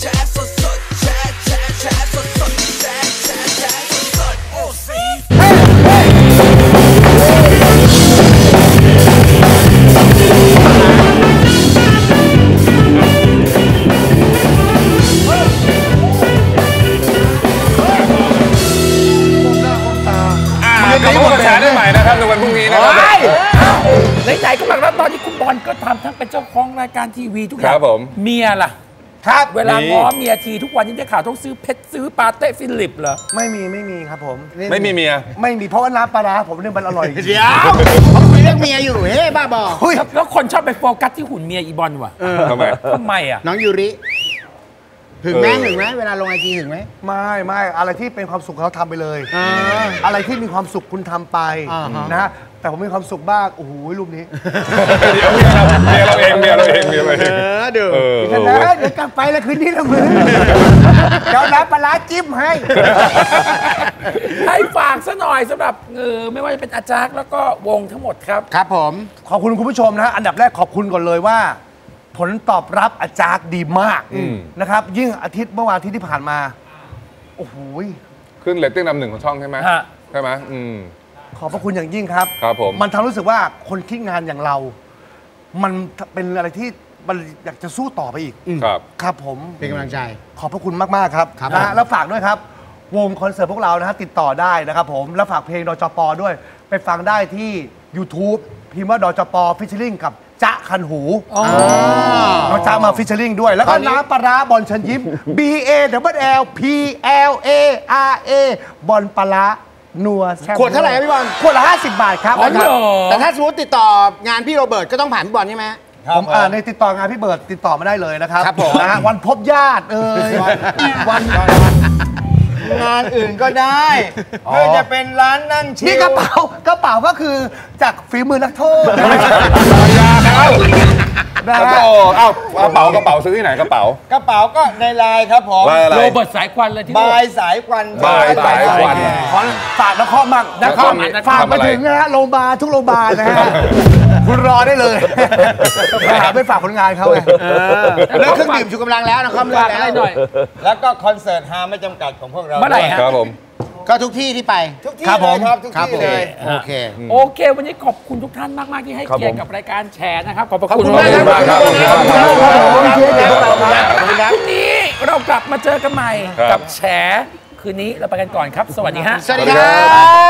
แชร์สดสดแชร์แชร์แชร์สดสดแชร์แชร์แชร์สดสดโอ้ซีอ่ากลับมาพบกับแชร์ได้ใหม่นะครับในวันพรุ่งนี้นะครับไหนๆก็มาแล้วตอนนี้คุณบอลก็ทำทั้งเป็นเจ้าของรายการทีวีทุกอย่าคงรับผม เมียล่ะ ครับเวลามีง้อเมียทีทุกวันนี้ได้ข่าวต้องซื้อเพชรซื้อปาเต้ฟิลิปเหรอไม่มีไม่มีครับผมไม่มีเมีย ไม่มีเพราะว่าน้ำปลาร้าผมเนี่ยมันอร่อยจริงเดี๋ยวเขาคุยเรื่องเมียอยู่ เฮ้บ้าบอเฮ้ยแล้วคนชอบไปโฟกัสที่หุ่นเมียอีบอลว่ะทำไม ทำไมอะ น้องยูริ หึงไหมเออหึงไหมเวลาลงไอจีหึงไหม ไม่ไม่อะไรที่เป็นความสุขเขาทำไปเลยอ่าอะไรที่มีความสุขคุณทำไปอ่าฮะ นะฮะแต่ผมมีความสุขบ้างโอ้โหรูปนี้เดี๋ยวเมียเราเมียเราเองเมียเราเองเมียเราเองอดูเออเดี๋ยวนะเดี๋ยวกลับไปแล้วคืนนี้ละมือเดี๋ยวน้ำปลาร้าจิ้มให้ ให้ฝากซะหน่อยสำหรับเออไม่ว่าจะเป็นอาจารย์แล้วก็วงทั้งหมดครับ ครับผม ขอบคุณคุณผู้ชมนะฮะอันดับแรกขอบคุณก่อนเลยว่า ผลตอบรับอาจารย์ดีมากอืมนะครับ ยิ่งอาทิตย์เมื่อวานอาที่ที่ผ่านมา โอ้โหขึ้นเรตติ้งนำหนึ่งของช่องใช่ไหมฮะ ใช่ไหมอืม ขอบพระคุณอย่างยิ่งครับ ครับผม มันทำรู้สึกว่าคนคิดงานอย่างเรา มันเป็นอะไรที่มันอยากจะสู้ต่อไปอีก ครับ ครับผม เป็นกำลังใจ ขอบพระคุณมาก ๆ ครับครับนะฮะผม แล้วฝากด้วยครับ วงคอนเสิร์ตพวกเรานะฮะติดต่อได้นะครับผม แล้วฝากเพลงดจปด้วย ไปฟังได้ที่ YouTube พิมพ์ว่าดจปฟิชเชอริงกับจ๊ะ คันหูน้องจ๊ะมาฟิชเชอริงด้วย แล้วก็น้ำปลาร้าบอลเชัญยิ้ม B A W L P L A R A บอลปลาร้านัวแซ่บขวดเท่าไหร่ครับพี่บอลขวดละ50 บาทครับอ๋อเหรอแต่ถ้าสมมติติดต่องานพี่โรเบิร์ตก็ต้องผ่านพี่บอลใช่ไหมผมอ่านในติดต่องานพี่เบิร์ดติดต่อมาได้เลยนะครับครับผมนะฮะวันพบญาติเอ่ยวันงานอื่นก็ได้ไม่ว่าจะเป็นร้านนั่งชิลนี่กระเป๋ากระเป๋าก็คือจากฝีมือนักโทษนะยาแล้ว นะโอ้ฮะโหเอ้ากระเป๋ากระเป๋าซื้อที่ไหนกระเป๋า กระเป๋าก็ในไลน์ครับผม ลายอะไร โรเบิร์ตสายควันเลยที่บายสายควันบายสายควัน ขอฝากนครบ้างนครนครฝากมาถึงนะฮะโรงพยาบาลทุกโรงพยาบาลนะฮะ คุณรอได้เลยไปหาไปฝากผลงานเขาไงเลิกเครื่องดื่มชูกำลังแล้วนะครับเลิฝากกอะไรหน่อย แล้วก็คอนเสิร์ตฮาไม่จำกัดของพวกเราเมื่อไหร่ฮะ ครับผม ก็ทุกที่ที่ไป ทุกที่ครับเลผยมครับทุกครับที่ผมเลยโอเคโอเค วันนี้ขอบคุณทุกท่านมาก ๆ ที่ให้ครับเกียรติผมกับรายการแชร์นะครับ ขอบพระขอบคุณคุณมากครับมากครับพรุ่งนี้เรากลับมาเจอกันใหม่ครับกับแชร์คืนนี้เราไปกันก่อนครับ สวัสดีฮะสวัสดีครับ